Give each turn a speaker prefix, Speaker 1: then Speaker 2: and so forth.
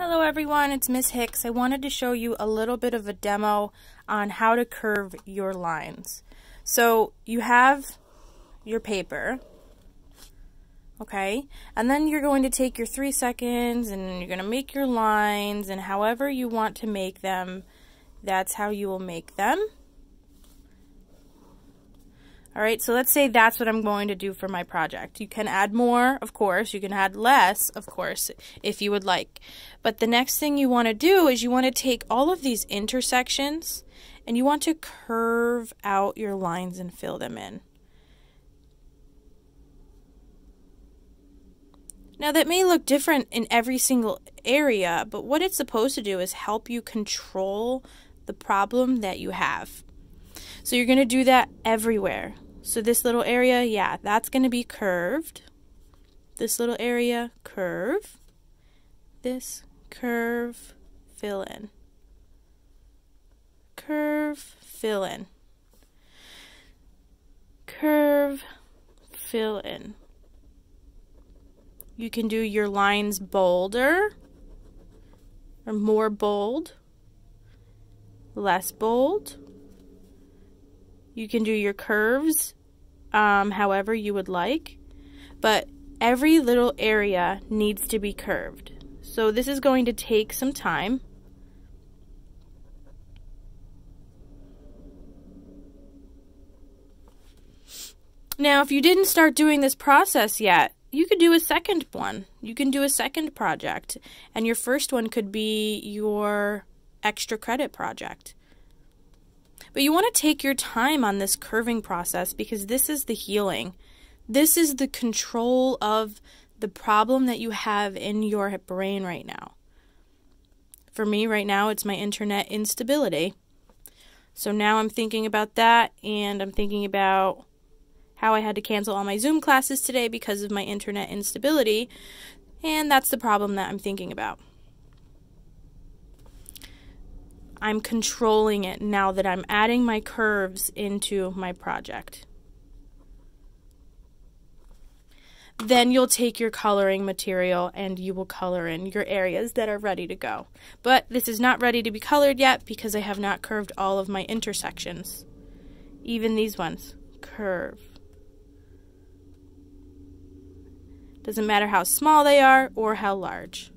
Speaker 1: Hello everyone, it's Miss Hicks. I wanted to show you a little bit of a demo on how to curve your lines. So you have your paper, okay, and then you're going to take your three seconds and you're going to make your lines and however you want to make them, that's how you will make them. All right, so let's say that's what I'm going to do for my project. You can add more, of course. You can add less, of course, if you would like. But the next thing you want to do is you want to take all of these intersections and you want to curve out your lines and fill them in. Now that may look different in every single area, but what it's supposed to do is help you control the problem that you have. So you're going to do that everywhere. So this little area, yeah, that's going to be curved. This little area, curve. This, curve, fill in. Curve, fill in. Curve, fill in. You can do your lines bolder or more bold, less bold. You can do your curves um, however you would like, but every little area needs to be curved. So this is going to take some time. Now, if you didn't start doing this process yet, you could do a second one. You can do a second project, and your first one could be your extra credit project. But you want to take your time on this curving process because this is the healing. This is the control of the problem that you have in your brain right now. For me, right now, it's my internet instability. So now I'm thinking about that and I'm thinking about how I had to cancel all my Zoom classes today because of my internet instability. And that's the problem that I'm thinking about. I'm controlling it now that I'm adding my curves into my project. Then you'll take your coloring material and you will color in your areas that are ready to go. But this is not ready to be colored yet because I have not curved all of my intersections. Even these ones. Curve. Doesn't matter how small they are or how large.